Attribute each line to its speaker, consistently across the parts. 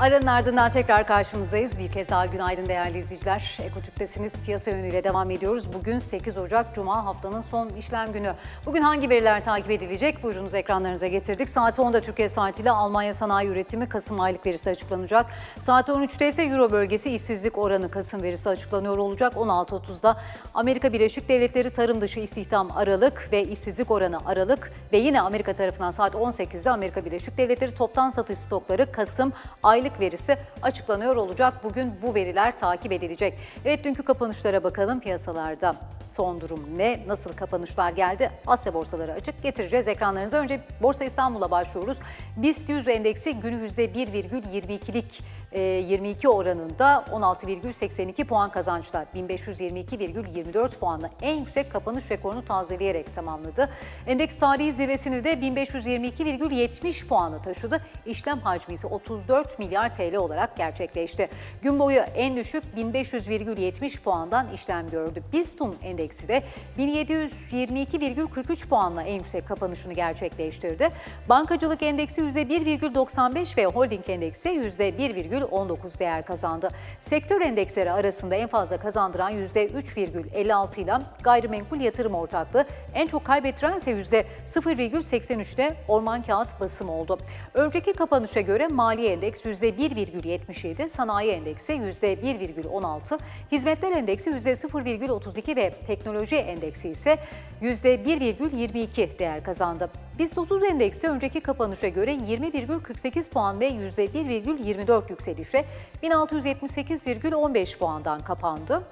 Speaker 1: Aranın ardından tekrar karşınızdayız. Bir kez daha günaydın değerli izleyiciler. Ekotürk'tesiniz. Piyasa yönüyle devam ediyoruz. Bugün 8 Ocak Cuma haftanın son işlem günü. Bugün hangi veriler takip edilecek? Buyurunuz ekranlarınıza getirdik. Saat 10'da Türkiye saatiyle Almanya sanayi üretimi Kasım aylık verisi açıklanacak. Saat 13'te ise Euro bölgesi işsizlik oranı Kasım verisi açıklanıyor olacak. 16.30'da Amerika Birleşik Devletleri tarım dışı istihdam Aralık ve işsizlik oranı Aralık ve yine Amerika tarafından saat 18'de Amerika Birleşik Devletleri toptan satış stokları Kasım aylık verisi açıklanıyor olacak. Bugün bu veriler takip edilecek. Evet dünkü kapanışlara bakalım piyasalarda. Son durum ne? Nasıl kapanışlar geldi? Asya borsaları açık getireceğiz ekranlarınıza. Önce Borsa İstanbul'a başlıyoruz. BIST 100 endeksi günü %1,22'lik 22 oranında 16,82 puan kazançta 1522,24 puanla en yüksek kapanış rekorunu tazeleyerek tamamladı. Endeks tarihi zirvesini de 1522,70 puanı taşıdı. İşlem hacmi ise 34 milyar TL olarak gerçekleşti. Gün boyu en düşük 1500,70 puandan işlem gördü. BISTUM endeksi de 1722,43 puanla en yüksek kapanışını gerçekleştirdi. Bankacılık endeksi %1,95 ve holding endeksi %1,19 değer kazandı. Sektör endeksleri arasında en fazla kazandıran %3,56 ile gayrimenkul yatırım ortaklığı, en çok kaybettiren ise %0,83'te orman kağıt basım oldu. Önceki kapanışa göre mali endeks %1,77, sanayi endeksi %1,16, hizmetler endeksi %0,32 ve teknoloji endeksi ise %1,22 değer kazandı. BIST 30 endeksi önceki kapanışa göre 20,48 puan ve %1,24 yükselişe 1678,15 puandan kapandı.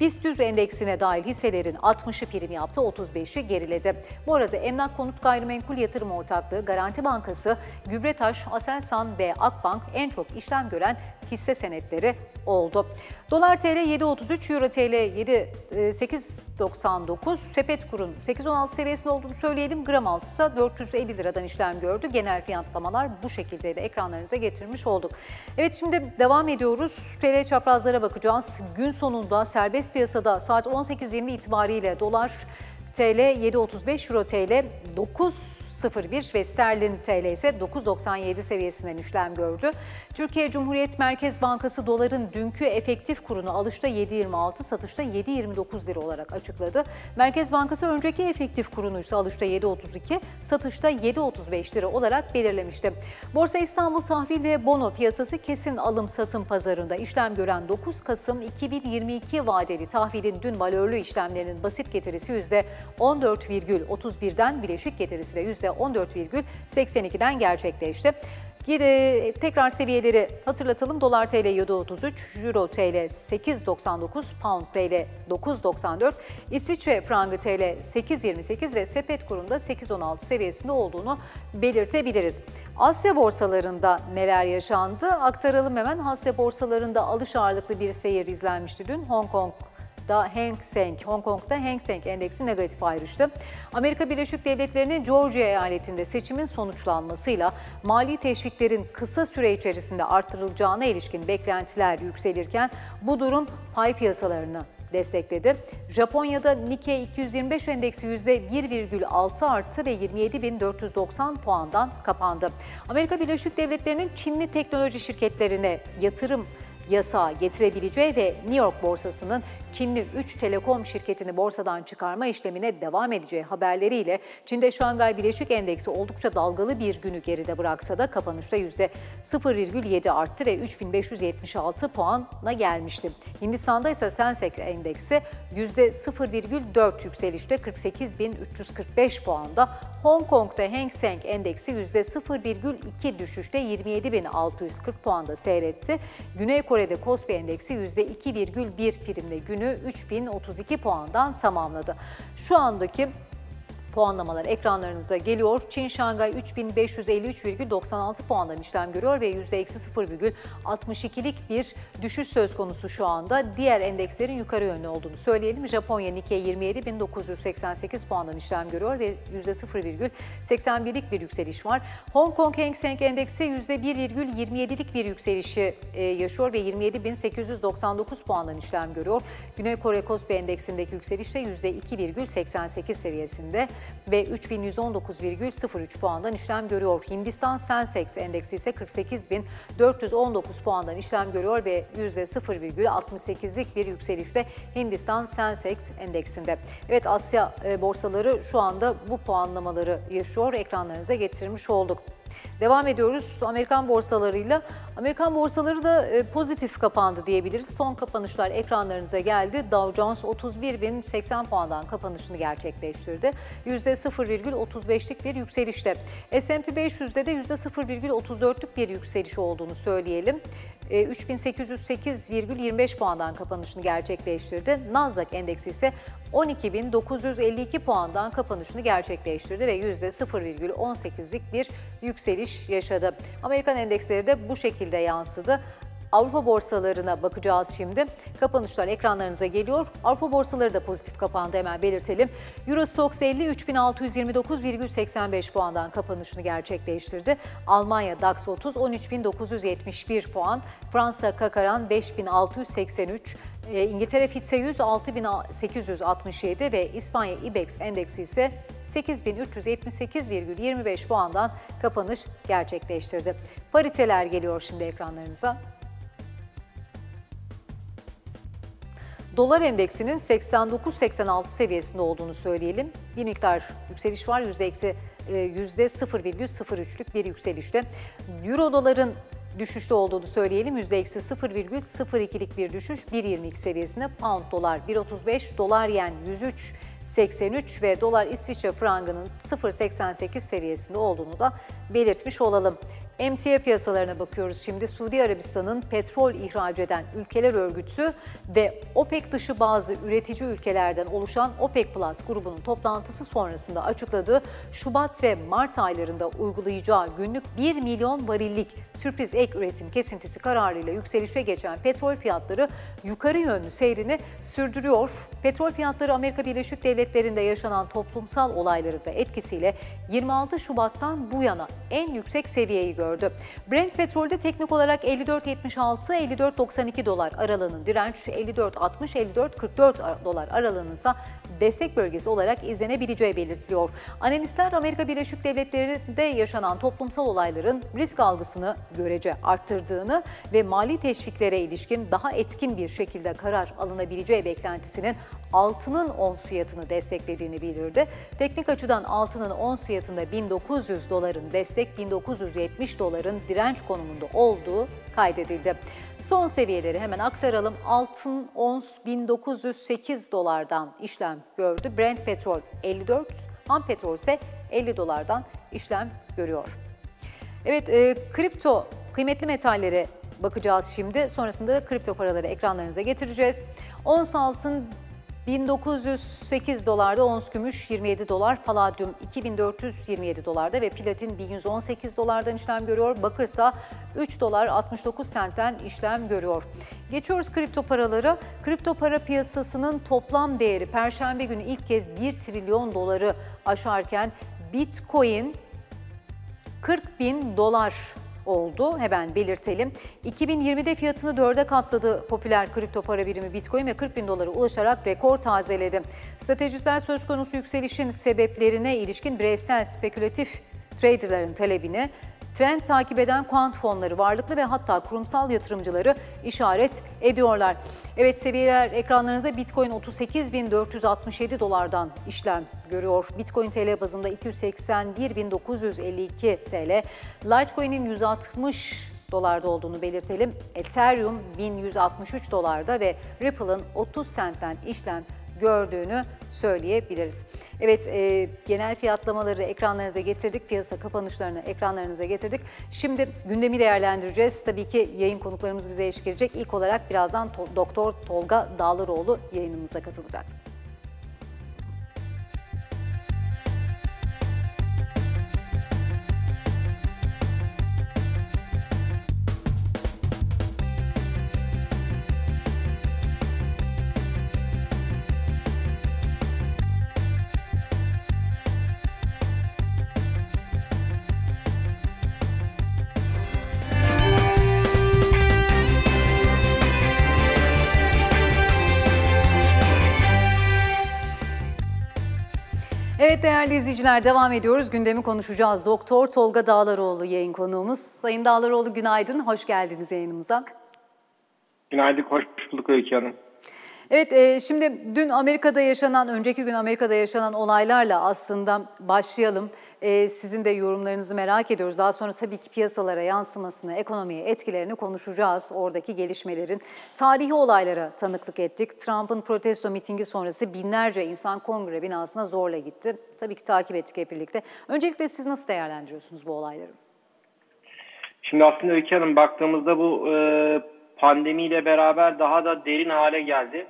Speaker 1: BIST 100 endeksine dahil hisselerin 60'ı prim yaptı, 35'i geriledi. Bu arada Emlak Konut Gayrimenkul Yatırım Ortaklığı, Garanti Bankası, Gübretaş, Aselsan ve Akbank en çok işlem gören hisse senetleri oldu. Dolar TL 7.33, Euro TL 7 8.99, sepet kurun 8.16 seviyesinde olduğunu söyleyelim. Gram altısı 450 liradan işlem gördü. Genel fiyatlamalar bu şekilde de ekranlarınıza getirmiş olduk. Evet şimdi devam ediyoruz. TL çaprazlara bakacağız. Gün sonunda serbest piyasada saat 18.20 itibariyle dolar TL 7.35, Euro TL 9.01 ve sterlin TL ise 9.97 seviyesinden işlem gördü. Türkiye Cumhuriyet Merkez Bankası doların dünkü efektif kurunu alışta 7.26, satışta 7.29 lira olarak açıkladı. Merkez Bankası önceki efektif kurunu ise alışta 7.32, satışta 7.35 lira olarak belirlemişti. Borsa İstanbul tahvil ve bono piyasası kesin alım satım pazarında işlem gören 9 Kasım 2022 vadeli tahvilin dün valörlü işlemlerinin basit getirisi %14,31'den bileşik getirisi de %14,82'den gerçekleşti. Yine tekrar seviyeleri hatırlatalım. Dolar TL 7.33, Euro TL 8.99, Pound TL 9.94, İsviçre frangı TL 8.28 ve sepet kurunda 8.16 seviyesinde olduğunu belirtebiliriz. Asya borsalarında neler yaşandı? Aktaralım hemen. Asya borsalarında alış ağırlıklı bir seyir izlenmişti dün. Hong Kong da Hang Seng, Hong Kong'da Hang Seng endeksi negatif ayrıştı. Amerika Birleşik Devletleri'nin Georgia eyaletinde seçimin sonuçlanmasıyla mali teşviklerin kısa süre içerisinde arttırılacağına ilişkin beklentiler yükselirken bu durum pay piyasalarını destekledi. Japonya'da Nikkei 225 endeksi %1,6 arttı ve 27.490 puandan kapandı. Amerika Birleşik Devletleri'nin Çinli teknoloji şirketlerine yatırım yasağı getirebileceği ve New York borsasının Çinli 3 telekom şirketini borsadan çıkarma işlemine devam edeceği haberleriyle Çin'de Şangay Bileşik Endeksi oldukça dalgalı bir günü geride bıraksa da kapanışta %0,7 arttı ve 3576 puana gelmişti. Hindistan'da ise Sensex Endeksi %0,4 yükselişte 48.345 puanda. Hong Kong'da Hang Seng Endeksi %0,2 düşüşte 27.640 puanda seyretti. Güney Kore'de Kospi Endeksi %2,1 primle günü 3032 puandan tamamladı. Şu andaki puanlamalar ekranlarınıza geliyor. Çin Şangay 3553,96 puandan işlem görüyor ve %0,62'lik bir düşüş söz konusu şu anda. Diğer endekslerin yukarı yönlü olduğunu söyleyelim. Japonya Nikkei 27.988 puandan işlem görüyor ve %0,81'lik bir yükseliş var. Hong Kong Hang Seng Endeksi %1,27'lik bir yükselişi e, yaşıyor ve 27.899 puandan işlem görüyor. Güney Kore Kospi Endeksindeki yükseliş de %2,88 seviyesinde. Ve 3119,03 puandan işlem görüyor. Hindistan Sensex endeksi ise 48.419 puandan işlem görüyor ve %0,68'lik bir yükselişte Hindistan Sensex endeksinde. Evet Asya e, borsaları şu anda bu puanlamaları yaşıyor. Ekranlarınıza getirmiş olduk. Devam ediyoruz Amerikan borsalarıyla. Amerikan borsaları da e, pozitif kapandı diyebiliriz. Son kapanışlar ekranlarınıza geldi. Dow Jones 31.080 puandan kapanışını gerçekleştirdi. %0,35'lik bir yükselişte. S&P 500'de de %0,34'lük bir yükseliş olduğunu söyleyelim. 3808,25 e, puandan kapanışını gerçekleştirdi. Nasdaq endeksi ise 12.952 puandan kapanışını gerçekleştirdi ve %0,18'lik bir yükseliş yaşadı. Amerikan endeksleri de bu şekilde yansıdı. Avrupa borsalarına bakacağız şimdi. Kapanışlar ekranlarınıza geliyor. Avrupa borsaları da pozitif kapandı hemen belirtelim. Eurostox 50 3629,85 puandan kapanışını gerçekleştirdi. Almanya DAX 30 13971 puan. Fransa Kakaran 5683, e, İngiltere FTSE 100 6867 ve İspanya IBEX endeksi ise 8378,25 puandan kapanış gerçekleştirdi. Pariteler geliyor şimdi ekranlarınıza. Dolar endeksinin 89-86 seviyesinde olduğunu söyleyelim. Bir miktar yükseliş var. %0,03'lük e, bir yükselişte. Euro doların düşüşte olduğunu söyleyelim. %0,02'lik bir düşüş 1.22 seviyesinde. Pound dolar 1.35, dolar yen 103 83 ve dolar İsviçre frangının 0.88 seviyesinde olduğunu da belirtmiş olalım. Emtia piyasalarına bakıyoruz şimdi. Suudi Arabistan'ın petrol ihraç eden ülkeler örgütü ve OPEC dışı bazı üretici ülkelerden oluşan OPEC Plus grubunun toplantısı sonrasında açıkladığı Şubat ve Mart aylarında uygulayacağı günlük 1 milyon varillik sürpriz ek üretim kesintisi kararıyla yükselişe geçen petrol fiyatları yukarı yönlü seyrini sürdürüyor. Petrol fiyatları Amerika Birleşik Devletleri'nde yaşanan toplumsal olayları da etkisiyle 26 Şubat'tan bu yana en yüksek seviyeyi gördü gördü. Brent petrolde teknik olarak 54.76-54.92 dolar aralığının direnç, 54.60-54.44 dolar aralığının ise destek bölgesi olarak izlenebileceği belirtiliyor. Analistler Amerika Birleşik Devletleri'nde yaşanan toplumsal olayların risk algısını görece arttırdığını ve mali teşviklere ilişkin daha etkin bir şekilde karar alınabileceği beklentisinin altının ons fiyatını desteklediğini bildirdi. Teknik açıdan altının ons fiyatında 1900 doların destek 1970 doların direnç konumunda olduğu kaydedildi. Son seviyeleri hemen aktaralım. Altın ons 1908 dolardan işlem gördü. Brent petrol 54, ham petrol ise 50 dolardan işlem görüyor. Evet, e, kripto kıymetli metallere bakacağız şimdi. Sonrasında kripto paraları ekranlarınıza getireceğiz. Ons altın 1908 dolarda ons gümüş 27 dolar, paladyum 2427 dolarda ve platin 1118 dolardan işlem görüyor. Bakırsa 3 dolar 69 sentten işlem görüyor. Geçiyoruz kripto paralara. Kripto para piyasasının toplam değeri perşembe günü ilk kez 1 trilyon doları aşarken Bitcoin 40 bin dolar oldu. Hemen belirtelim. 2020'de fiyatını dörde katladı popüler kripto para birimi Bitcoin ve 40 bin dolara ulaşarak rekor tazeledi. Stratejistler söz konusu yükselişin sebeplerine ilişkin bireysel spekülatif traderların talebini trend takip eden kuant fonları varlıklı ve hatta kurumsal yatırımcıları işaret ediyorlar. Evet seviyeler ekranlarınızda Bitcoin 38.467 dolardan işlem görüyor. Bitcoin TL bazında 281.952 TL. Litecoin'in 160 dolarda olduğunu belirtelim. Ethereum 1163 dolarda ve Ripple'ın 30 centten işlem gördüğünü söyleyebiliriz. Evet e, genel fiyatlamaları ekranlarınıza getirdik. Piyasa kapanışlarını ekranlarınıza getirdik. Şimdi gündemi değerlendireceğiz. Tabii ki yayın konuklarımız bize eşlik edecek. İlk olarak birazdan Doktor Tolga Dağlaroğlu yayınımıza katılacak. Evet değerli izleyiciler devam ediyoruz. Gündemi konuşacağız. Doktor Tolga Dağlaroğlu yayın konuğumuz. Sayın Dağlaroğlu günaydın. Hoş geldiniz yayınımıza.
Speaker 2: Günaydın, hoş bulduk Öykü Hanım.
Speaker 1: Evet, e, şimdi dün Amerika'da yaşanan, önceki gün Amerika'da yaşanan olaylarla aslında başlayalım. E, sizin de yorumlarınızı merak ediyoruz. Daha sonra tabii ki piyasalara yansımasını, ekonomiye etkilerini konuşacağız. Oradaki gelişmelerin. Tarihi olaylara tanıklık ettik. Trump'ın protesto mitingi sonrası binlerce insan kongre binasına zorla gitti. Tabii ki takip ettik hep birlikte. Öncelikle siz nasıl değerlendiriyorsunuz bu olayları?
Speaker 2: Şimdi aslında Öykü Hanım baktığımızda bu e, pandemiyle beraber daha da derin hale geldi.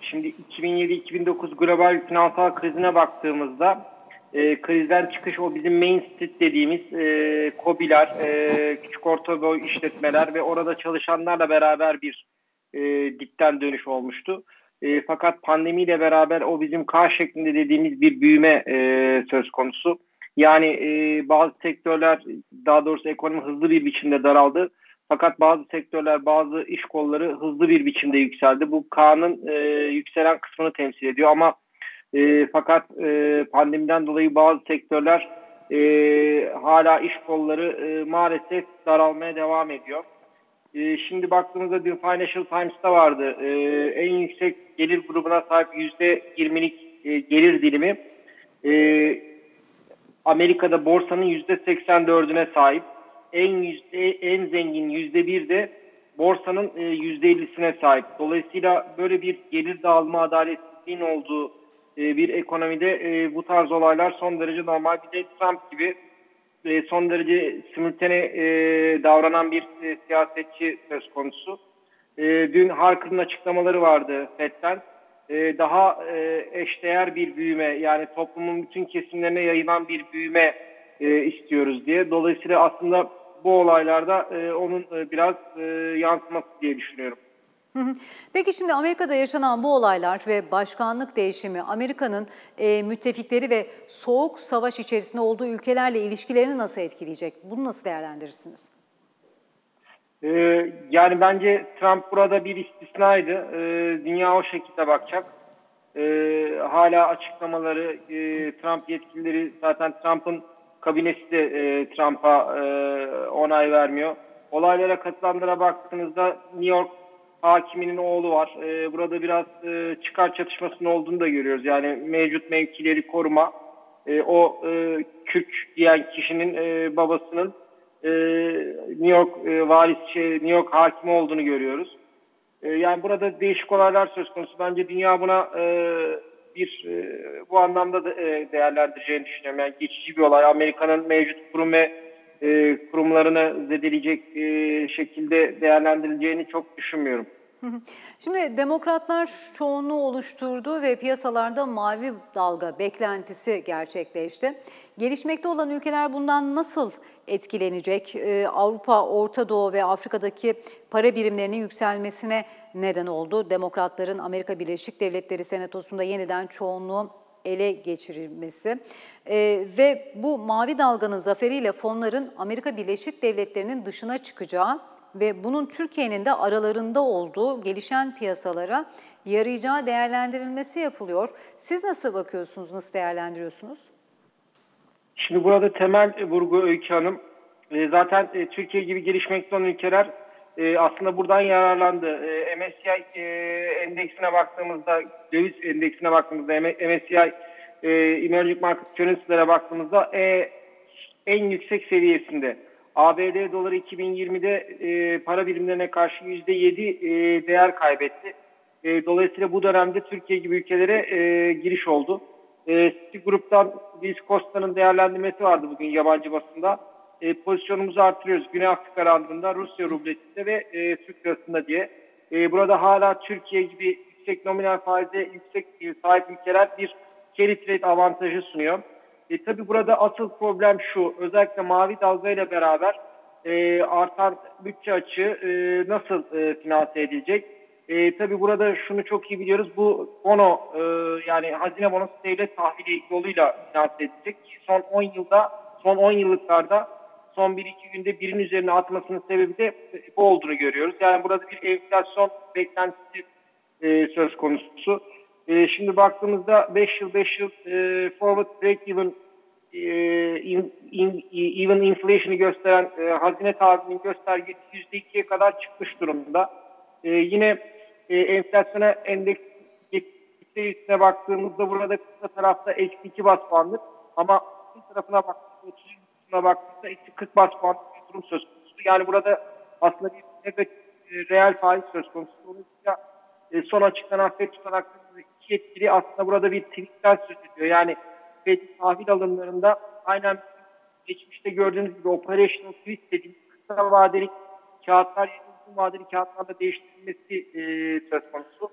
Speaker 2: Şimdi 2007-2009 global finansal krizine baktığımızda e, krizden çıkış o bizim Main Street dediğimiz e, COBİ'ler, e, küçük orta boy işletmeler ve orada çalışanlarla beraber bir e, dipten dönüş olmuştu. E, fakat pandemiyle beraber o bizim K şeklinde dediğimiz bir büyüme e, söz konusu. Yani e, bazı sektörler daha doğrusu ekonomi hızlı bir biçimde daraldı. Fakat bazı sektörler, bazı iş kolları hızlı bir biçimde yükseldi. Bu K'nın e, yükselen kısmını temsil ediyor ama e, fakat e, pandemiden dolayı bazı sektörler e, hala iş kolları e, maalesef daralmaya devam ediyor. E, şimdi baktığımızda dün Financial Times'ta vardı. E, en yüksek gelir grubuna sahip %20'lik e, gelir dilimi e, Amerika'da borsanın %84'üne sahip en en zengin yüzde bir de borsanın e, yüzde ellisine sahip. Dolayısıyla böyle bir gelir dağılma adaletsizliğin olduğu e, bir ekonomide e, bu tarz olaylar son derece normal. Bir de Trump gibi son derece simultane davranan bir siyasetçi söz konusu. Dün Harker'ın açıklamaları vardı FED'den. Daha eşdeğer bir büyüme yani toplumun bütün kesimlerine yayılan bir büyüme istiyoruz diye. Dolayısıyla aslında bu olaylarda e, onun e, biraz e, yansıması diye düşünüyorum.
Speaker 1: Peki şimdi Amerika'da yaşanan bu olaylar ve başkanlık değişimi Amerika'nın e, müttefikleri ve soğuk savaş içerisinde olduğu ülkelerle ilişkilerini nasıl etkileyecek? Bunu nasıl değerlendirirsiniz?
Speaker 2: Ee, yani bence Trump burada bir istisnaydı. Ee, dünya o şekilde bakacak. Ee, hala açıklamaları, e, Trump yetkilileri zaten Trump'ın kabinesi de e, Trump'a e, onay vermiyor. Olaylara katılanlara baktığınızda New York hakiminin oğlu var. E, burada biraz e, çıkar çatışmasının olduğunu da görüyoruz. Yani mevcut mevkileri koruma. E, o e, Kürk diyen kişinin e, babasının e, New York e, valis şey, New York hakimi olduğunu görüyoruz. E, yani burada değişik olaylar söz konusu. Bence dünya buna e, bir e, bu anlamda da e, değerlendireceğini düşünüyorum. Yani geçici bir olay. Amerika'nın mevcut kurum ve e, kurumlarını zedeleyecek şekilde değerlendirileceğini çok düşünmüyorum.
Speaker 1: Şimdi demokratlar çoğunluğu oluşturdu ve piyasalarda mavi dalga beklentisi gerçekleşti. Gelişmekte olan ülkeler bundan nasıl etkilenecek? Ee, Avrupa, Orta Doğu ve Afrika'daki para birimlerinin yükselmesine neden oldu. Demokratların Amerika Birleşik Devletleri Senatosu'nda yeniden çoğunluğu ele geçirilmesi ee, ve bu mavi dalganın zaferiyle fonların Amerika Birleşik Devletleri'nin dışına çıkacağı ve bunun Türkiye'nin de aralarında olduğu gelişen piyasalara yarayacağı değerlendirilmesi yapılıyor. Siz nasıl bakıyorsunuz, nasıl değerlendiriyorsunuz?
Speaker 2: Şimdi burada temel vurgu Öykü Hanım, e, zaten e, Türkiye gibi gelişmekte olan ülkeler e, aslında buradan yararlandı. MSCI endeksine baktığımızda, döviz endeksine baktığımızda, MSCI Emerging Market Currency'lere baktığımızda en yüksek seviyesinde. ABD doları 2020'de e, para birimlerine karşı %7 e, değer kaybetti. E, dolayısıyla bu dönemde Türkiye gibi ülkelere e, giriş oldu. E, City Group'tan Bill Costa'nın değerlendirmesi vardı bugün yabancı basında. E, pozisyonumuzu artırıyoruz Güney Afrika randında, Rusya rublesinde ve e, Türk lirasında diye. E, burada hala Türkiye gibi yüksek nominal faize yüksek e, sahip ülkeler bir carry trade avantajı sunuyor. E, tabii burada asıl problem şu, özellikle mavi dalga ile beraber e, artan bütçe açığı e, nasıl e, finanse edilecek? E, tabii burada şunu çok iyi biliyoruz, bu bono e, yani hazine bonosu devlet tahvili yoluyla finanse edilecek. Son 10 yılda, son 10 yıllıklarda son 1-2 günde birin üzerine atmasının sebebi de bu olduğunu görüyoruz. Yani burada bir enflasyon beklentisi e, söz konusu. E, şimdi baktığımızda 5 yıl 5 yıl e, forward break even e, in, even inflation'ı gösteren e, hazine tahvilinin göstergesi %2'ye kadar çıkmış durumda. E, yine e, enflasyona endeks üstüne baktığımızda burada kısa tarafta eksi 2 bas puanlık ama uzun tarafına baktığımızda 30 kısmına baktığımızda eksi 40 bas puanlık bir durum söz konusu. Yani burada aslında bir negatif e, reel faiz söz konusu. Dolayısıyla e, son açıklanan FED tutanaklarının iki etkili aslında burada bir tweetten söz ediyor. Yani FED tahvil alımlarında aynen geçmişte gördüğünüz gibi operational tweet dediğimiz kısa vadeli kağıtlar uzun vadeli kağıtlarla değiştirilmesi e, söz konusu.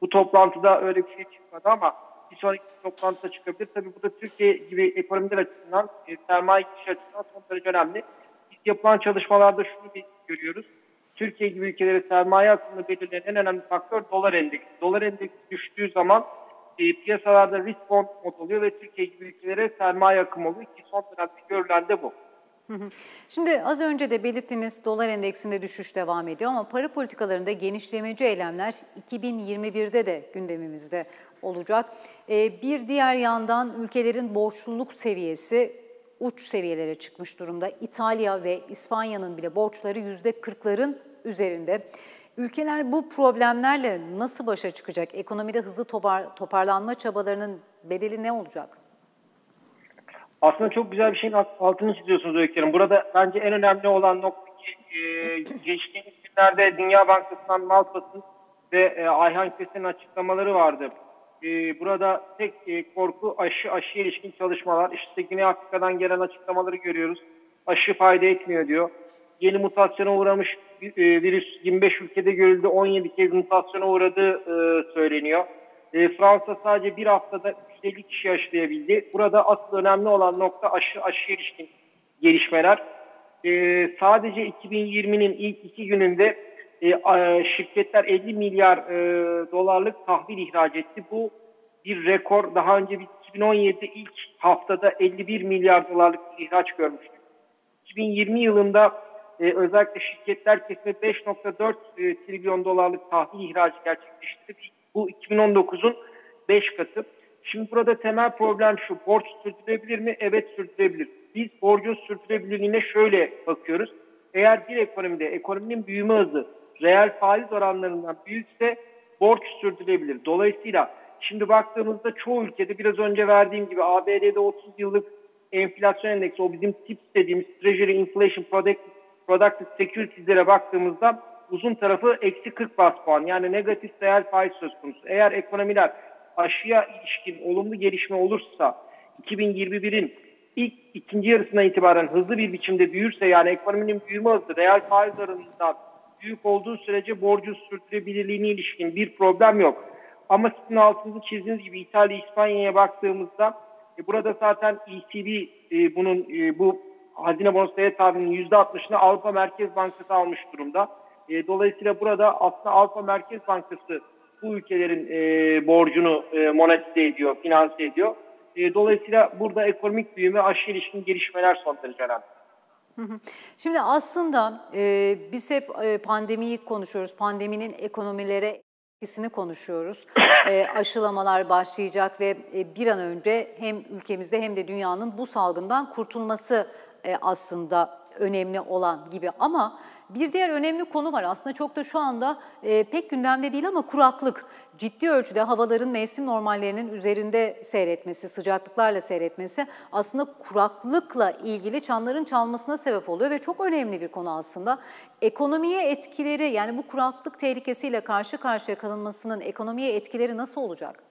Speaker 2: Bu toplantıda öyle bir şey çıkmadı ama bir sonraki toplantıda çıkabilir. Tabii bu da Türkiye gibi ekonomiler açısından, e, sermaye açısından son derece önemli. Biz yapılan çalışmalarda şunu görüyoruz. Türkiye gibi ülkelere sermaye akımını belirleyen en önemli faktör dolar endeksi. Dolar endeksi düştüğü zaman e, piyasalarda risk on mod oluyor ve Türkiye gibi ülkelere sermaye akımı oluyor ki son dönemde görülen de bu.
Speaker 1: Şimdi az önce de belirttiğiniz dolar endeksinde düşüş devam ediyor ama para politikalarında genişlemeci eylemler 2021'de de gündemimizde olacak. E, bir diğer yandan ülkelerin borçluluk seviyesi uç seviyelere çıkmış durumda. İtalya ve İspanya'nın bile borçları %40'ların üzerinde. Ülkeler bu problemlerle nasıl başa çıkacak? Ekonomide hızlı topar, toparlanma çabalarının bedeli ne olacak?
Speaker 2: Aslında çok güzel bir şeyin altını çiziyorsunuz Öykü. Burada bence en önemli olan nokta ki e, geçtiğimiz günlerde Dünya Bankası'ndan Malpas'ın ve e, Ayhan Kes'in açıklamaları vardı. E, burada tek e, korku aşı aşıya ilişkin çalışmalar. İşte Güney Afrika'dan gelen açıklamaları görüyoruz. Aşı fayda etmiyor diyor. Yeni mutasyona uğramış e, virüs 25 ülkede görüldü. 17 kez mutasyona uğradığı e, söyleniyor. E, Fransa sadece bir haftada 150 kişi aşılayabildi. Burada asıl önemli olan nokta aşı aşı ilişkin gelişmeler. E, sadece 2020'nin ilk iki gününde e, şirketler 50 milyar e, dolarlık tahvil ihraç etti. Bu bir rekor. Daha önce biz 2017'de ilk haftada 51 milyar dolarlık ihraç görmüştük. 2020 yılında e, özellikle şirketler kesme 5.4 e, trilyon dolarlık tahvil ihracı gerçekleştirdi. Bu 2019'un 5 katı. Şimdi burada temel problem şu. Borç sürdürülebilir mi? Evet sürdürülebilir. Biz borcun sürdürülebilirliğine şöyle bakıyoruz. Eğer bir ekonomide ekonominin büyüme hızı reel faiz oranlarından büyükse borç sürdürülebilir. Dolayısıyla şimdi baktığımızda çoğu ülkede biraz önce verdiğim gibi ABD'de 30 yıllık enflasyon endeksi o bizim TIPS dediğimiz Treasury Inflation Product, Productive Securities'lere baktığımızda uzun tarafı eksi 40 bas puan yani negatif reel faiz söz konusu. Eğer ekonomiler aşıya ilişkin olumlu gelişme olursa 2021'in ilk ikinci yarısından itibaren hızlı bir biçimde büyürse yani ekonominin büyüme hızı reel faiz oranından büyük olduğu sürece borcu sürdürülebilirliğine ilişkin bir problem yok. Ama sizin altınızı çizdiğiniz gibi İtalya, İspanya'ya baktığımızda e, burada zaten ECB e, bunun e, bu hazine bonosu devlet tahvilinin %60'ını Avrupa Merkez Bankası almış durumda. E, dolayısıyla burada aslında Avrupa Merkez Bankası bu ülkelerin e, borcunu e, monetize ediyor, finanse ediyor. E, dolayısıyla burada ekonomik büyüme aşırı ilişkin gelişmeler son derece önemli.
Speaker 1: Şimdi aslında e, biz hep e, pandemiyi konuşuyoruz. Pandeminin ekonomilere etkisini konuşuyoruz. E, aşılamalar başlayacak ve e, bir an önce hem ülkemizde hem de dünyanın bu salgından kurtulması aslında önemli olan gibi. Ama bir diğer önemli konu var aslında çok da şu anda e, pek gündemde değil ama kuraklık. Ciddi ölçüde havaların mevsim normallerinin üzerinde seyretmesi, sıcaklıklarla seyretmesi aslında kuraklıkla ilgili çanların çalmasına sebep oluyor ve çok önemli bir konu aslında. Ekonomiye etkileri yani bu kuraklık tehlikesiyle karşı karşıya kalınmasının ekonomiye etkileri nasıl olacak?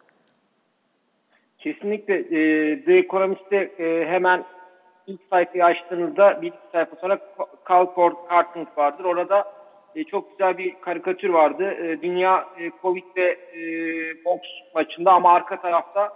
Speaker 2: Kesinlikle. E, The Economist'te e, hemen ilk sayfayı açtığınızda bir iki sayfa sonra Calcord Cartoons vardır. Orada e, çok güzel bir karikatür vardı. E, dünya e, Covid ve e, boks maçında ama arka tarafta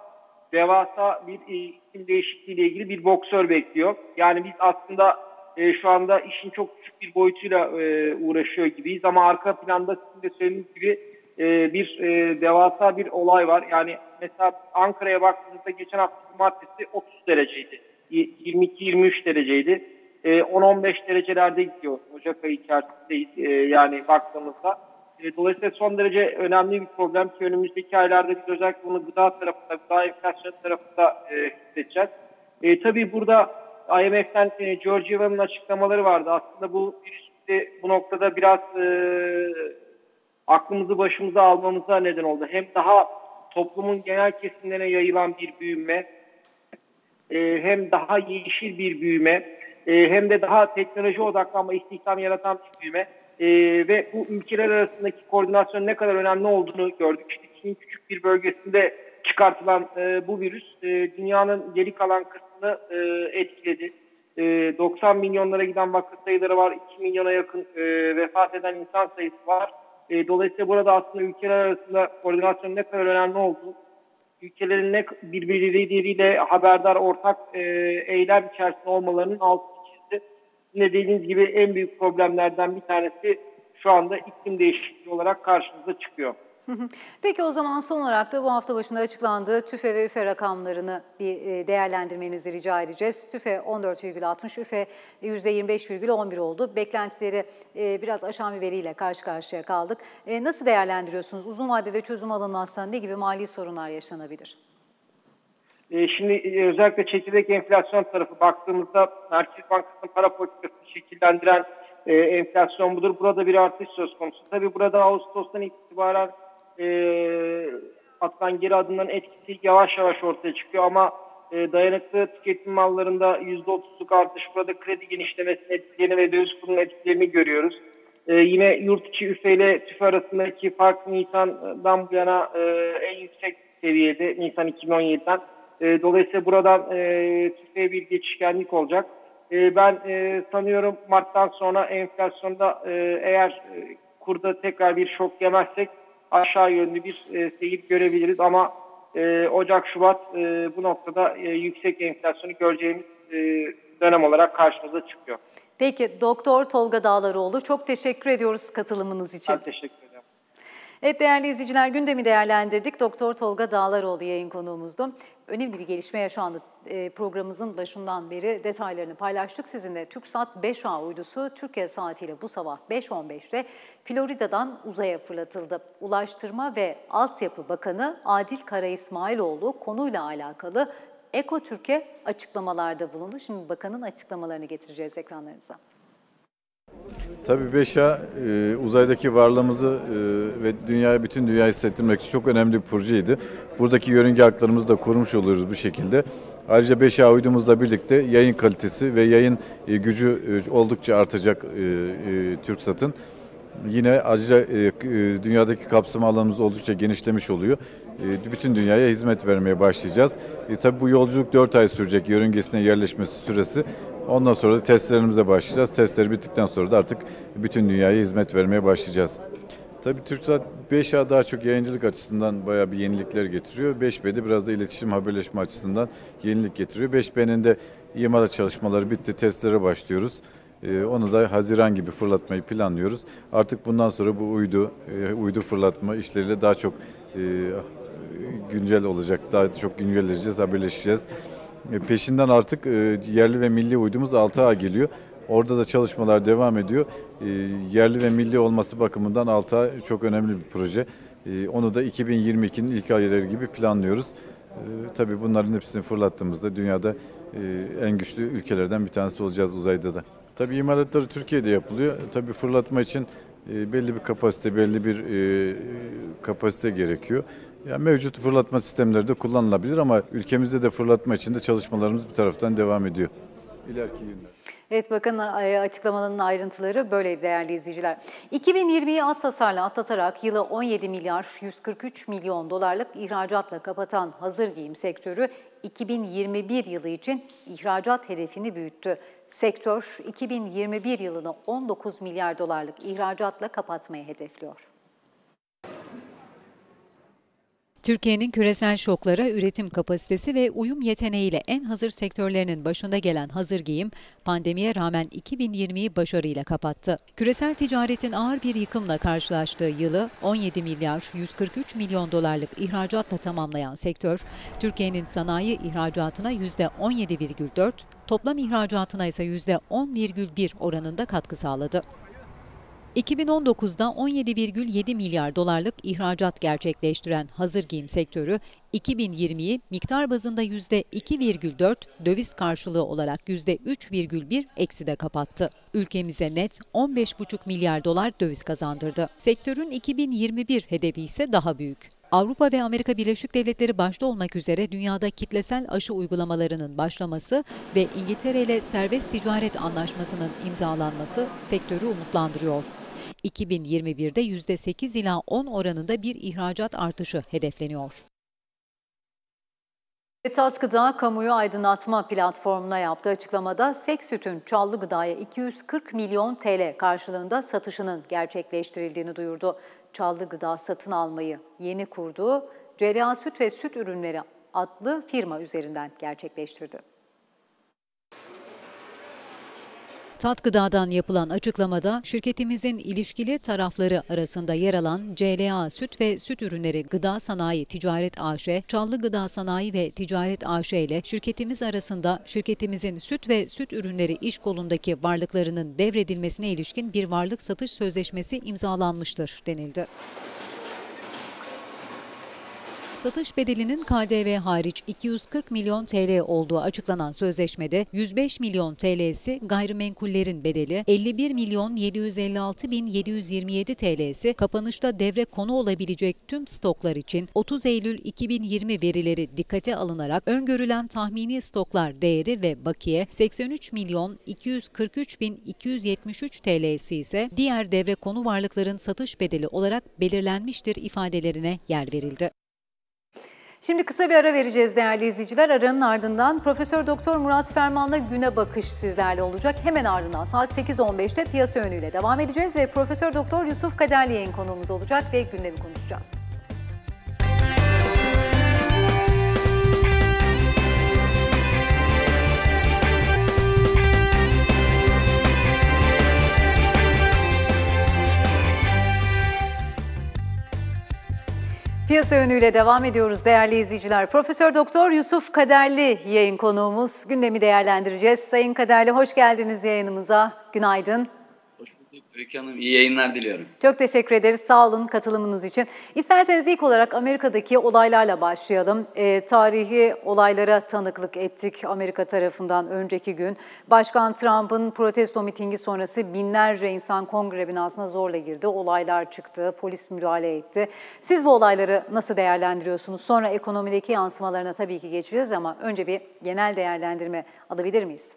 Speaker 2: devasa bir e, isim değişikliği ile ilgili bir boksör bekliyor. Yani biz aslında e, şu anda işin çok küçük bir boyutuyla e, uğraşıyor gibiyiz ama arka planda sizin de söylediğiniz gibi e, bir e, devasa bir olay var. Yani mesela Ankara'ya baktığınızda geçen hafta cumartesi 30 dereceydi. 22-23 dereceydi. 10-15 e, derecelerde gidiyor Ocak ayı içerisindeyiz e, yani baktığımızda. E, dolayısıyla son derece önemli bir problem ki önümüzdeki aylarda biz özellikle bunu gıda tarafında, gıda enflasyon tarafında e, hissedeceğiz. E, tabii burada IMF'den e, Georgieva'nın açıklamaları vardı. Aslında bu virüs bizi bu noktada biraz e, aklımızı başımıza almamıza neden oldu. Hem daha toplumun genel kesimlerine yayılan bir büyüme, e, hem daha yeşil bir büyüme, e, hem de daha teknoloji odaklanma, istihdam yaratan bir büyüme e, ve bu ülkeler arasındaki koordinasyon ne kadar önemli olduğunu gördük. İşte Çin'in küçük bir bölgesinde çıkartılan e, bu virüs e, dünyanın geri kalan kısmını etkiledi. E, 90 milyonlara giden vaka sayıları var, 2 milyona yakın vefat eden insan sayısı var. Dolayısıyla burada aslında ülkeler arasında koordinasyon ne kadar önemli olduğu, ülkelerin ne birbirleriyle haberdar ortak e, eylem içerisinde olmalarının altını çizdi. Yine dediğiniz gibi en büyük problemlerden bir tanesi şu anda iklim değişikliği olarak karşımıza çıkıyor.
Speaker 1: Peki o zaman son olarak da bu hafta başında açıklandığı TÜFE ve ÜFE rakamlarını bir e, değerlendirmenizi rica edeceğiz. TÜFE 14,60, ÜFE %25,11 oldu. Beklentileri e, biraz aşan bir veriyle karşı karşıya kaldık. E, nasıl değerlendiriyorsunuz? Uzun vadede çözüm alınmazsa ne gibi mali sorunlar yaşanabilir?
Speaker 2: Şimdi özellikle çekirdek enflasyon tarafı baktığımızda Merkez Bankası'nın para politikasını şekillendiren enflasyon budur. Burada bir artış söz konusu. Tabii burada Ağustos'tan itibaren e, atılan geri adımların etkisi yavaş yavaş ortaya çıkıyor ama e, dayanıklı tüketim mallarında %30'luk artış burada kredi genişlemesinin etkilerini ve döviz kurunun etkilerini görüyoruz. E, yine yurt içi üfe ile tüfe arasındaki fark Nisan'dan bu yana e, en yüksek seviyede Nisan 2017'den. E, dolayısıyla buradan e, tüfeğe bir geçişkenlik olacak. E, ben e, sanıyorum Mart'tan sonra enflasyonda e, eğer e, kurda tekrar bir şok yemezsek aşağı yönlü bir e, seyir görebiliriz ama e, Ocak, Şubat e, bu noktada e, yüksek enflasyonu göreceğimiz e, dönem olarak karşımıza çıkıyor.
Speaker 1: Peki Doktor Tolga Dağlaroğlu çok teşekkür ediyoruz katılımınız için.
Speaker 2: Ben teşekkür ederim.
Speaker 1: Evet değerli izleyiciler gündemi değerlendirdik. Doktor Tolga Dağlaroğlu yayın konuğumuzdu. Önemli bir gelişme yaşandı. E, programımızın başından beri detaylarını paylaştık sizinle. TürkSat 5A uydusu Türkiye saatiyle bu sabah 5.15'te Florida'dan uzaya fırlatıldı. Ulaştırma ve Altyapı Bakanı Adil Kara İsmailoğlu konuyla alakalı Eko Türkiye açıklamalarda bulundu. Şimdi bakanın açıklamalarını getireceğiz ekranlarınıza.
Speaker 3: Tabii BEŞA e, uzaydaki varlığımızı e, ve dünyaya bütün dünyayı hissettirmek için çok önemli bir projeydi. Buradaki yörünge haklarımızı da korumuş oluyoruz bu şekilde. Ayrıca 5A uydumuzla birlikte yayın kalitesi ve yayın e, gücü e, oldukça artacak e, e, TürkSat'ın. Yine ayrıca e, e, dünyadaki kapsam alanımız oldukça genişlemiş oluyor. E, bütün dünyaya hizmet vermeye başlayacağız. E, tabii bu yolculuk 4 ay sürecek yörüngesine yerleşmesi süresi. Ondan sonra da testlerimize başlayacağız. Testler bittikten sonra da artık bütün dünyaya hizmet vermeye başlayacağız. Tabii TürkSat 5A daha çok yayıncılık açısından bayağı bir yenilikler getiriyor. 5B'de biraz da iletişim haberleşme açısından yenilik getiriyor. 5B'nin de imalat çalışmaları bitti. Testlere başlıyoruz. Ee, onu da Haziran gibi fırlatmayı planlıyoruz. Artık bundan sonra bu uydu, e, uydu fırlatma işleriyle daha çok e, güncel olacak. Daha çok güncelleyeceğiz, haberleşeceğiz. E, peşinden artık e, yerli ve milli uydumuz 6A geliyor. Orada da çalışmalar devam ediyor. E, yerli ve milli olması bakımından 6A çok önemli bir proje. Onu da 2022'nin ilk ayları gibi planlıyoruz. Tabii bunların hepsini fırlattığımızda dünyada en güçlü ülkelerden bir tanesi olacağız uzayda da. Tabii imalatları Türkiye'de yapılıyor. Tabii fırlatma için belli bir kapasite, belli bir kapasite gerekiyor. Yani mevcut fırlatma sistemleri de kullanılabilir ama ülkemizde de fırlatma için de çalışmalarımız bir taraftan devam ediyor. İleriki günler.
Speaker 1: Evet bakın e, açıklamalarının ayrıntıları böyle değerli izleyiciler. 2020'yi az hasarla atlatarak yılı 17 milyar 143 milyon dolarlık ihracatla kapatan hazır giyim sektörü 2021 yılı için ihracat hedefini büyüttü. Sektör 2021 yılını 19 milyar dolarlık ihracatla kapatmayı hedefliyor. Türkiye'nin küresel şoklara üretim kapasitesi ve uyum yeteneğiyle en hazır sektörlerinin başında gelen hazır giyim, pandemiye rağmen 2020'yi başarıyla kapattı. Küresel ticaretin ağır bir yıkımla karşılaştığı yılı 17 milyar 143 milyon dolarlık ihracatla tamamlayan sektör, Türkiye'nin sanayi ihracatına %17,4, toplam ihracatına ise %10,1 oranında katkı sağladı. 2019'da 17,7 milyar dolarlık ihracat gerçekleştiren hazır giyim sektörü 2020'yi miktar bazında %2,4, döviz karşılığı olarak %3,1 ekside kapattı. Ülkemize net 15,5 milyar dolar döviz kazandırdı. Sektörün 2021 hedefi ise daha büyük. Avrupa ve Amerika Birleşik Devletleri başta olmak üzere dünyada kitlesel aşı uygulamalarının başlaması ve İngiltere ile serbest ticaret anlaşmasının imzalanması sektörü umutlandırıyor. 2021'de %8 ila 10 oranında bir ihracat artışı hedefleniyor. Tat Gıda kamuyu aydınlatma platformuna yaptığı açıklamada seks sütün çallı gıdaya 240 milyon TL karşılığında satışının gerçekleştirildiğini duyurdu. Çallı gıda satın almayı yeni kurduğu Cereyan Süt ve Süt Ürünleri adlı firma üzerinden gerçekleştirdi. Tat Gıda'dan yapılan açıklamada şirketimizin ilişkili tarafları arasında yer alan CLA Süt ve Süt Ürünleri Gıda Sanayi Ticaret AŞ, Çallı Gıda Sanayi ve Ticaret AŞ ile şirketimiz arasında şirketimizin süt ve süt ürünleri iş kolundaki varlıklarının devredilmesine ilişkin bir varlık satış sözleşmesi imzalanmıştır denildi. Satış bedelinin KDV hariç 240 milyon TL olduğu açıklanan sözleşmede 105 milyon TL'si gayrimenkullerin bedeli, 51 milyon 756 bin 727 TL'si kapanışta devre konu olabilecek tüm stoklar için 30 Eylül 2020 verileri dikkate alınarak öngörülen tahmini stoklar değeri ve bakiye 83 milyon 243 bin 273 TL'si ise diğer devre konu varlıkların satış bedeli olarak belirlenmiştir ifadelerine yer verildi. Şimdi kısa bir ara vereceğiz değerli izleyiciler. Aranın ardından Profesör Doktor Murat Ferman'la güne bakış sizlerle olacak. Hemen ardından saat 8.15'te piyasa önüyle devam edeceğiz ve Profesör Doktor Yusuf Kaderli yayın konuğumuz olacak ve gündemi konuşacağız. Piyasa yönüyle devam ediyoruz değerli izleyiciler. Profesör Doktor Yusuf Kaderli yayın konuğumuz. Gündemi değerlendireceğiz. Sayın Kaderli hoş geldiniz yayınımıza. Günaydın.
Speaker 4: Öykü Hanım iyi yayınlar diliyorum.
Speaker 1: Çok teşekkür ederiz. Sağ olun katılımınız için. İsterseniz ilk olarak Amerika'daki olaylarla başlayalım. E, tarihi olaylara tanıklık ettik Amerika tarafından önceki gün. Başkan Trump'ın protesto mitingi sonrası binlerce insan kongre binasına zorla girdi. Olaylar çıktı, polis müdahale etti. Siz bu olayları nasıl değerlendiriyorsunuz? Sonra ekonomideki yansımalarına tabii ki geçeceğiz ama önce bir genel değerlendirme alabilir miyiz?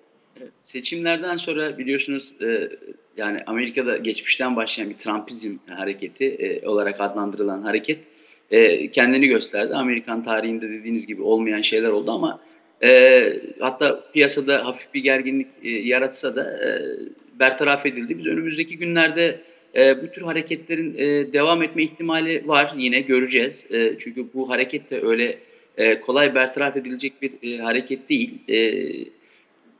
Speaker 4: Seçimlerden sonra biliyorsunuz e, yani Amerika'da geçmişten başlayan bir Trumpizm hareketi e, olarak adlandırılan hareket e, kendini gösterdi. Amerikan tarihinde dediğiniz gibi olmayan şeyler oldu ama hatta piyasada hafif bir gerginlik yaratsa da bertaraf edildi. Biz önümüzdeki günlerde bu tür hareketlerin devam etme ihtimali var yine göreceğiz. çünkü bu hareket de öyle kolay bertaraf edilecek bir hareket değil.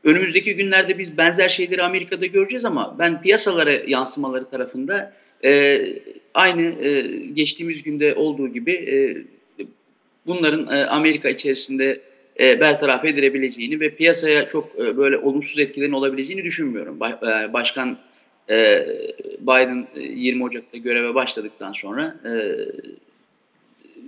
Speaker 4: Önümüzdeki günlerde biz benzer şeyleri Amerika'da göreceğiz ama ben piyasalara yansımaları tarafında e, aynı e, geçtiğimiz günde olduğu gibi e, bunların e, Amerika içerisinde e, bertaraf edilebileceğini ve piyasaya çok e, böyle olumsuz etkilerin olabileceğini düşünmüyorum. Ba, e, Başkan e, Biden 20 e, Ocak'ta göreve başladıktan sonra e,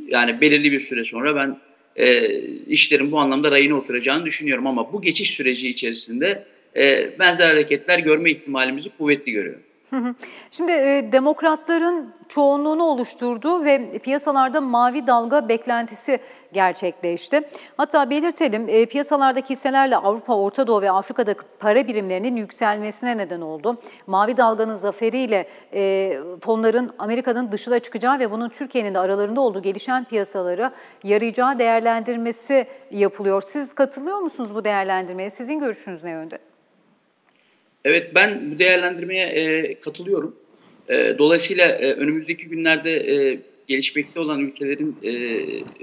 Speaker 4: yani belirli bir süre sonra ben e, işlerin bu anlamda rayına oturacağını düşünüyorum. Ama bu geçiş süreci içerisinde e, benzer hareketler görme ihtimalimizi kuvvetli görüyorum.
Speaker 1: Şimdi e, demokratların çoğunluğunu oluşturduğu ve piyasalarda mavi dalga beklentisi gerçekleşti. Hatta belirtelim e, piyasalardaki hisselerle Avrupa, Orta Doğu ve Afrika'daki para birimlerinin yükselmesine neden oldu. Mavi dalganın zaferiyle e, fonların Amerika'nın dışına çıkacağı ve bunun Türkiye'nin de aralarında olduğu gelişen piyasaları yarayacağı değerlendirmesi yapılıyor. Siz katılıyor musunuz bu değerlendirmeye? Sizin görüşünüz ne yönde?
Speaker 4: Evet ben bu değerlendirmeye e, katılıyorum. E, dolayısıyla e, önümüzdeki günlerde e, gelişmekte olan ülkelerin e,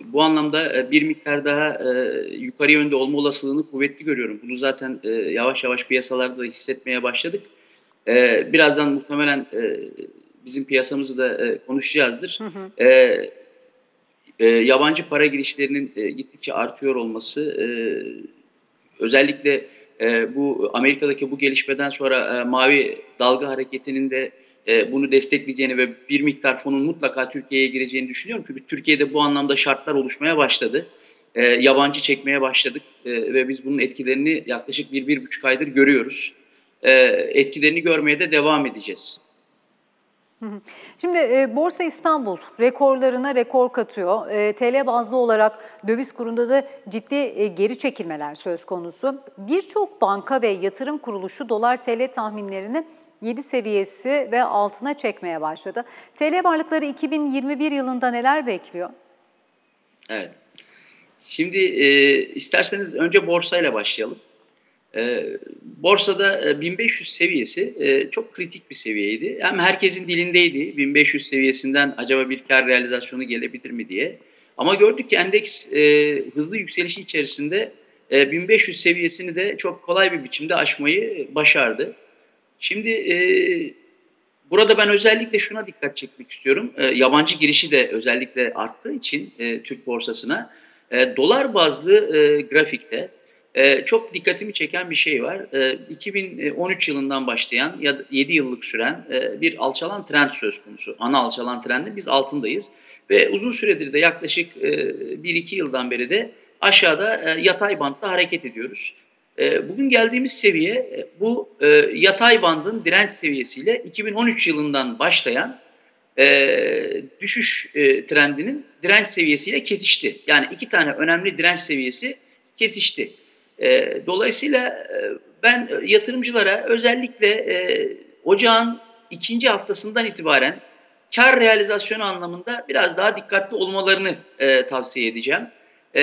Speaker 4: bu anlamda e, bir miktar daha e, yukarı yönde olma olasılığını kuvvetli görüyorum. Bunu zaten e, yavaş yavaş piyasalarda da hissetmeye başladık. E, birazdan muhtemelen e, bizim piyasamızı da e, konuşacağızdır. Hı hı. E, e, yabancı para girişlerinin e, gittikçe artıyor olması e, özellikle e, bu Amerika'daki bu gelişmeden sonra e, mavi dalga hareketinin de e, bunu destekleyeceğini ve bir miktar fonun mutlaka Türkiye'ye gireceğini düşünüyorum. Çünkü Türkiye'de bu anlamda şartlar oluşmaya başladı. E, yabancı çekmeye başladık e, ve biz bunun etkilerini yaklaşık bir, bir buçuk aydır görüyoruz. E, etkilerini görmeye de devam edeceğiz.
Speaker 1: Şimdi e, Borsa İstanbul rekorlarına rekor katıyor. E, TL bazlı olarak döviz kurunda da ciddi e, geri çekilmeler söz konusu. Birçok banka ve yatırım kuruluşu dolar TL tahminlerini 7 seviyesi ve altına çekmeye başladı. TL varlıkları 2021 yılında neler bekliyor?
Speaker 4: Evet. Şimdi e, isterseniz önce borsayla başlayalım. E, borsada e, 1500 seviyesi e, çok kritik bir seviyeydi. Hem herkesin dilindeydi 1500 seviyesinden acaba bir kar realizasyonu gelebilir mi diye. Ama gördük ki endeks e, hızlı yükselişi içerisinde e, 1500 seviyesini de çok kolay bir biçimde aşmayı başardı. Şimdi e, burada ben özellikle şuna dikkat çekmek istiyorum. E, yabancı girişi de özellikle arttığı için e, Türk borsasına e, dolar bazlı e, grafikte e, çok dikkatimi çeken bir şey var. E, 2013 yılından başlayan ya 7 yıllık süren e, bir alçalan trend söz konusu. Ana alçalan trendin biz altındayız ve uzun süredir de yaklaşık e, 1-2 yıldan beri de aşağıda e, yatay bantta hareket ediyoruz. E, bugün geldiğimiz seviye e, bu e, yatay bandın direnç seviyesiyle 2013 yılından başlayan e, düşüş e, trendinin direnç seviyesiyle kesişti. Yani iki tane önemli direnç seviyesi kesişti. E, dolayısıyla e, ben yatırımcılara özellikle e, ocağın ikinci haftasından itibaren kar realizasyonu anlamında biraz daha dikkatli olmalarını e, tavsiye edeceğim. E,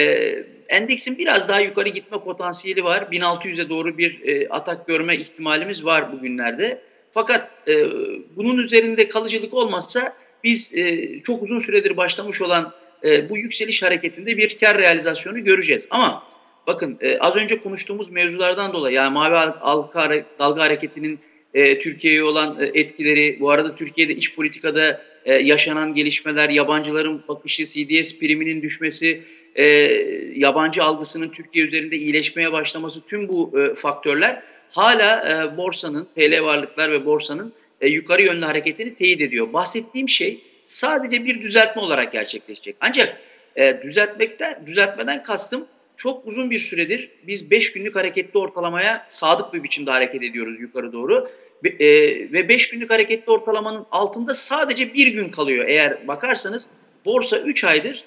Speaker 4: endeksin biraz daha yukarı gitme potansiyeli var. 1600'e doğru bir e, atak görme ihtimalimiz var bugünlerde. Fakat e, bunun üzerinde kalıcılık olmazsa biz e, çok uzun süredir başlamış olan e, bu yükseliş hareketinde bir kar realizasyonu göreceğiz. Ama bakın e, az önce konuştuğumuz mevzulardan dolayı yani mavi halka dalga hareketinin e, Türkiye'ye olan e, etkileri, bu arada Türkiye'de iç politikada e, yaşanan gelişmeler, yabancıların bakışı, CDS priminin düşmesi, e, yabancı algısının Türkiye üzerinde iyileşmeye başlaması tüm bu e, faktörler hala e, borsanın, TL varlıklar ve borsanın e, yukarı yönlü hareketini teyit ediyor. Bahsettiğim şey sadece bir düzeltme olarak gerçekleşecek. Ancak e, düzeltmekten, düzeltmeden kastım çok uzun bir süredir biz 5 günlük hareketli ortalamaya sadık bir biçimde hareket ediyoruz yukarı doğru. E, ve 5 günlük hareketli ortalamanın altında sadece bir gün kalıyor. Eğer bakarsanız borsa 3 aydır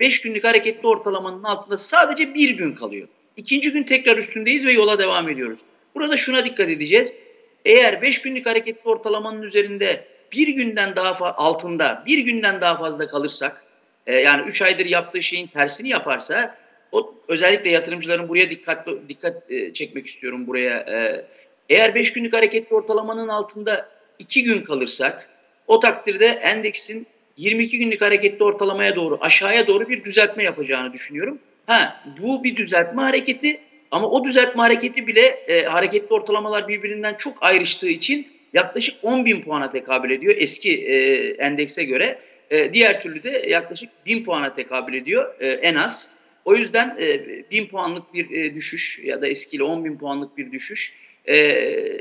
Speaker 4: 5 günlük hareketli ortalamanın altında sadece bir gün kalıyor. İkinci gün tekrar üstündeyiz ve yola devam ediyoruz. Burada şuna dikkat edeceğiz. Eğer 5 günlük hareketli ortalamanın üzerinde bir günden daha altında bir günden daha fazla kalırsak e, yani 3 aydır yaptığı şeyin tersini yaparsa o özellikle yatırımcıların buraya dikkat dikkat e, çekmek istiyorum buraya. E, eğer 5 günlük hareketli ortalamanın altında 2 gün kalırsak o takdirde endeksin 22 günlük hareketli ortalamaya doğru aşağıya doğru bir düzeltme yapacağını düşünüyorum. Ha bu bir düzeltme hareketi ama o düzeltme hareketi bile e, hareketli ortalamalar birbirinden çok ayrıştığı için yaklaşık 10 bin puana tekabül ediyor eski e, endekse göre. E, diğer türlü de yaklaşık 1000 puana tekabül ediyor e, en az. O yüzden e, 1000 puanlık bir e, düşüş ya da eskiyle 10 bin puanlık bir düşüş e,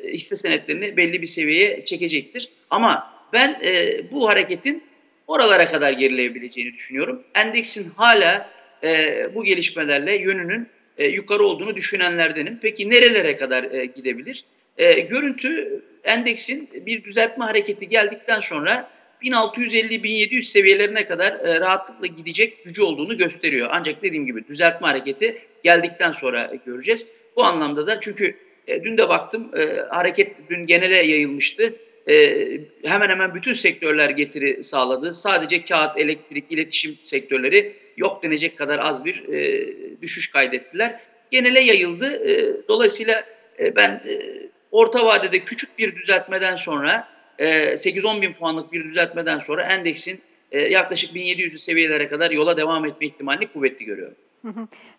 Speaker 4: hisse senetlerini belli bir seviyeye çekecektir. Ama ben e, bu hareketin oralara kadar gerileyebileceğini düşünüyorum. Endeksin hala e, bu gelişmelerle yönünün e, yukarı olduğunu düşünenlerdenim. Peki nerelere kadar e, gidebilir? E, görüntü endeksin bir düzeltme hareketi geldikten sonra 1650-1700 seviyelerine kadar e, rahatlıkla gidecek gücü olduğunu gösteriyor. Ancak dediğim gibi düzeltme hareketi geldikten sonra göreceğiz. Bu anlamda da çünkü e, dün de baktım e, hareket dün genele yayılmıştı. E, hemen hemen bütün sektörler getiri sağladı. Sadece kağıt, elektrik, iletişim sektörleri yok denecek kadar az bir e, düşüş kaydettiler. Genele yayıldı. E, dolayısıyla e, ben e, orta vadede küçük bir düzeltmeden sonra e, 8-10 bin puanlık bir düzeltmeden sonra endeksin e, yaklaşık 1700 seviyelere kadar yola devam etme ihtimalini kuvvetli görüyorum.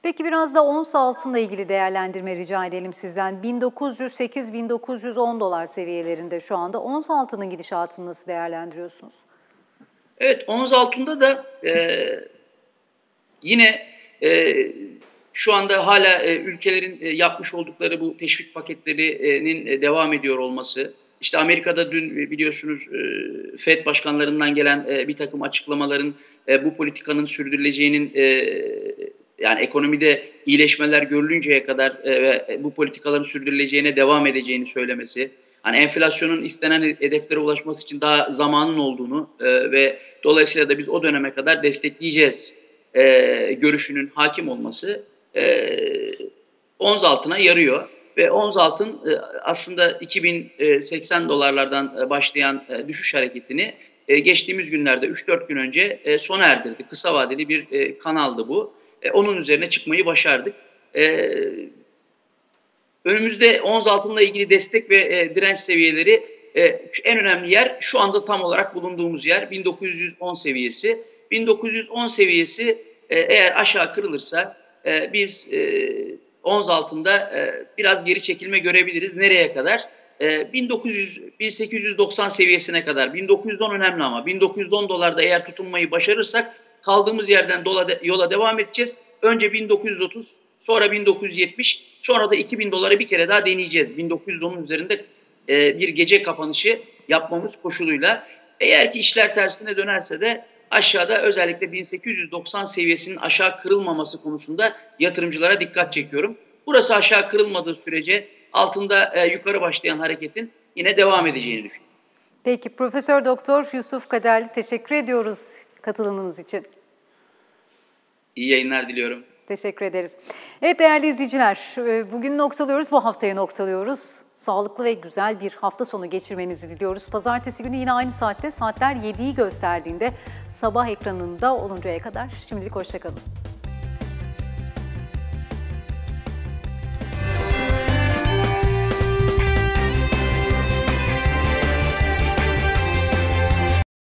Speaker 1: Peki biraz da ons altınla ilgili değerlendirme rica edelim sizden. 1908-1910 dolar seviyelerinde şu anda ons altının gidişatını nasıl değerlendiriyorsunuz?
Speaker 4: Evet, ons altında da e, yine e, şu anda hala e, ülkelerin e, yapmış oldukları bu teşvik paketlerinin e, devam ediyor olması, İşte Amerika'da dün biliyorsunuz e, FED başkanlarından gelen e, bir takım açıklamaların e, bu politikanın sürdürüleceğinin e, yani ekonomide iyileşmeler görülünceye kadar e, ve bu politikaların sürdürüleceğine devam edeceğini söylemesi, hani enflasyonun istenen hedeflere ulaşması için daha zamanın olduğunu e, ve dolayısıyla da biz o döneme kadar destekleyeceğiz e, görüşünün hakim olması e, ons altına yarıyor. Ve ons altın e, aslında 2080 dolarlardan e, başlayan e, düşüş hareketini geçtiğimiz günlerde 3-4 gün önce sona erdirdi. Kısa vadeli bir kanaldı bu. Onun üzerine çıkmayı başardık. Önümüzde ons altınla ilgili destek ve direnç seviyeleri en önemli yer şu anda tam olarak bulunduğumuz yer 1910 seviyesi. 1910 seviyesi eğer aşağı kırılırsa biz ons altında e, biraz geri çekilme görebiliriz. Nereye kadar? E, 1900 1890 seviyesine kadar. 1910 önemli ama 1910 dolarda eğer tutunmayı başarırsak kaldığımız yerden dola de, yola devam edeceğiz. Önce 1930, sonra 1970, sonra da 2000 dolara bir kere daha deneyeceğiz. 1910'un üzerinde e, bir gece kapanışı yapmamız koşuluyla. Eğer ki işler tersine dönerse de aşağıda özellikle 1890 seviyesinin aşağı kırılmaması konusunda yatırımcılara dikkat çekiyorum. Burası aşağı kırılmadığı sürece altında e, yukarı başlayan hareketin yine devam edeceğini düşünüyorum.
Speaker 1: Peki Profesör Doktor Yusuf Kaderli teşekkür ediyoruz katılımınız için.
Speaker 4: İyi yayınlar diliyorum.
Speaker 1: Teşekkür ederiz. Evet değerli izleyiciler, e, bugün noktalıyoruz, bu haftayı noktalıyoruz. Sağlıklı ve güzel bir hafta sonu geçirmenizi diliyoruz. Pazartesi günü yine aynı saatte saatler 7'yi gösterdiğinde sabah ekranında oluncaya kadar şimdilik hoşçakalın.